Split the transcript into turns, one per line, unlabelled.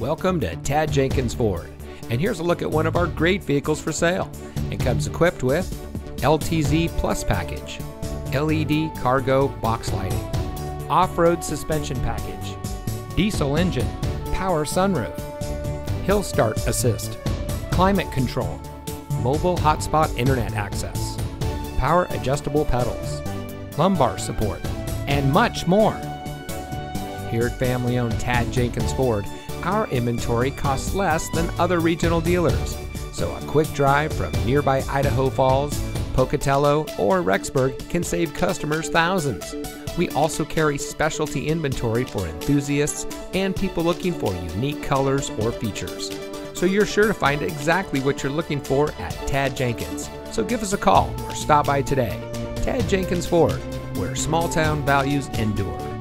Welcome to Tadd Jenkins Ford. And here's a look at one of our great vehicles for sale. It comes equipped with LTZ Plus package, LED cargo box lighting, off-road suspension package, diesel engine, power sunroof, hill start assist, climate control, mobile hotspot internet access, power adjustable pedals, lumbar support, and much more. Here at family owned Tadd Jenkins Ford, our inventory costs less than other regional dealers. So a quick drive from nearby Idaho Falls, Pocatello, or Rexburg can save customers thousands. We also carry specialty inventory for enthusiasts and people looking for unique colors or features. So you're sure to find exactly what you're looking for at Tadd Jenkins. So give us a call or stop by today. Tadd Jenkins Ford, where small town values endure.